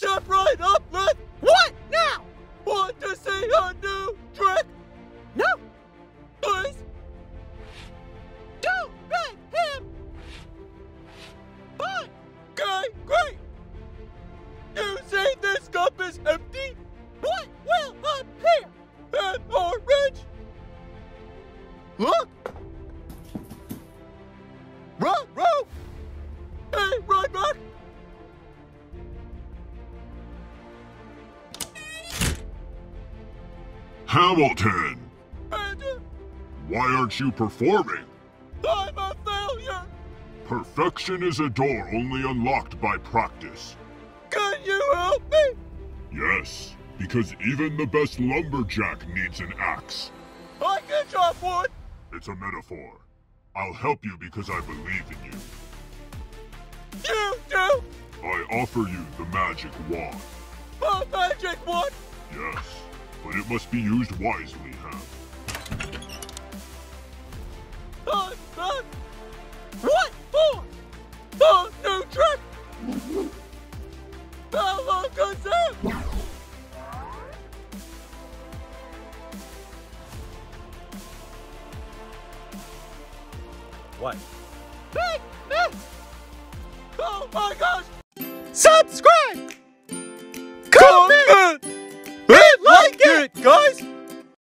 Step right up, let What now? want to see a new trick, No, please. don't beg him. Fine. Okay, great. You see this cup is empty What will appear? and orange? Look. Row, row. Hey, right Hamilton! And Why aren't you performing? I'm a failure. Perfection is a door only unlocked by practice. Can you help me? Yes, because even the best lumberjack needs an axe. I can chop wood. It's a metaphor. I'll help you because I believe in you. You do. I offer you the magic wand. A magic wand. Yes, but it must be used wisely, Ham. I'm back. What for? A new trick. Alakazam. What? Oh my gosh. Subscribe